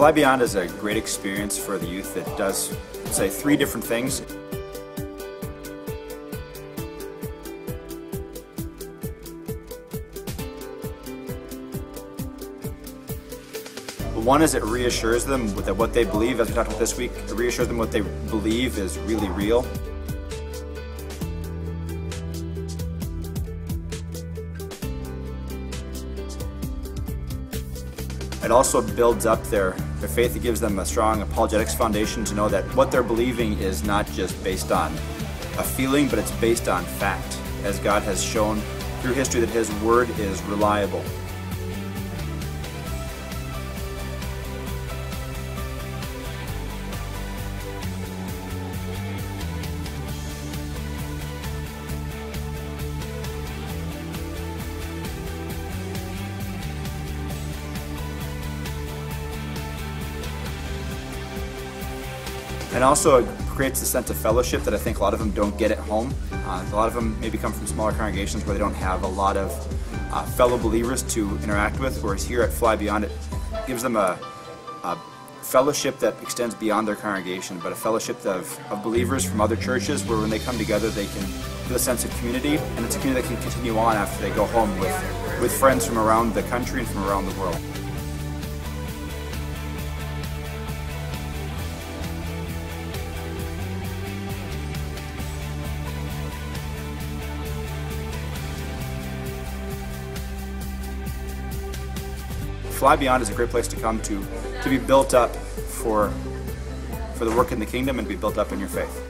Fly Beyond is a great experience for the youth that does, say, three different things. One is it reassures them that what they believe, as we talked about this week, it reassures them what they believe is really real. It also builds up their, their faith. It gives them a strong apologetics foundation to know that what they're believing is not just based on a feeling, but it's based on fact, as God has shown through history that His Word is reliable. And also it creates a sense of fellowship that I think a lot of them don't get at home. Uh, a lot of them maybe come from smaller congregations where they don't have a lot of uh, fellow believers to interact with, whereas here at Fly Beyond it gives them a, a fellowship that extends beyond their congregation, but a fellowship of, of believers from other churches where when they come together they can feel a sense of community, and it's a community that can continue on after they go home with, with friends from around the country and from around the world. Fly Beyond is a great place to come to to be built up for for the work in the kingdom and be built up in your faith.